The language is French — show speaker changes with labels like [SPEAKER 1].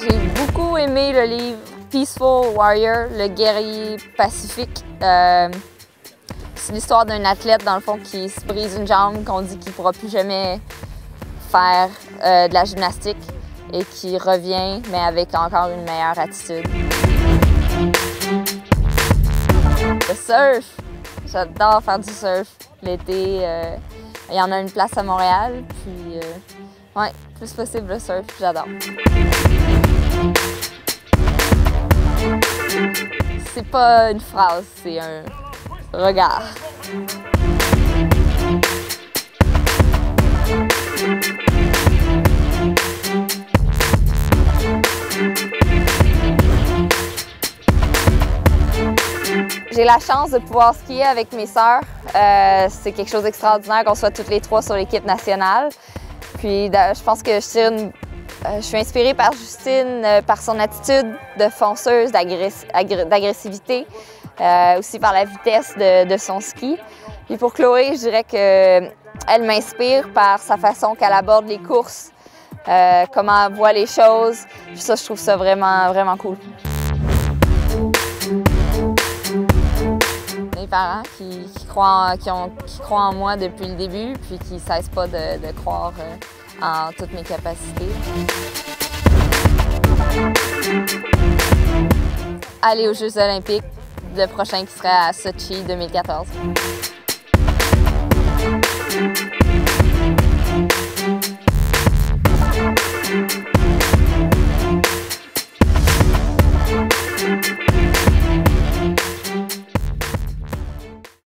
[SPEAKER 1] J'ai beaucoup aimé le livre Peaceful Warrior, le guerrier pacifique. Euh, c'est l'histoire d'un athlète, dans le fond, qui se brise une jambe, qu'on dit qu'il ne pourra plus jamais faire euh, de la gymnastique et qui revient, mais avec encore une meilleure attitude. Le surf! J'adore faire du surf l'été. Euh, il y en a une place à Montréal, puis euh, ouais, plus possible le surf, j'adore. C'est pas une phrase, c'est un regard. J'ai la chance de pouvoir skier avec mes sœurs. Euh, c'est quelque chose d'extraordinaire qu'on soit toutes les trois sur l'équipe nationale. Puis je pense que je, euh, je suis inspirée par Justine, euh, par son attitude de fonceuse, d'agressivité, aussi par la vitesse de, son ski. Puis pour Chloé, je dirais qu'elle m'inspire par sa façon qu'elle aborde les courses, comment elle voit les choses. Puis ça, je trouve ça vraiment, vraiment cool. mes parents qui, croient, en, qui, ont, qui croient en moi depuis le début, puis qui ne cessent pas de, croire euh, en toutes mes capacités. Aller aux Jeux olympiques, le prochain qui serait à Sochi 2014.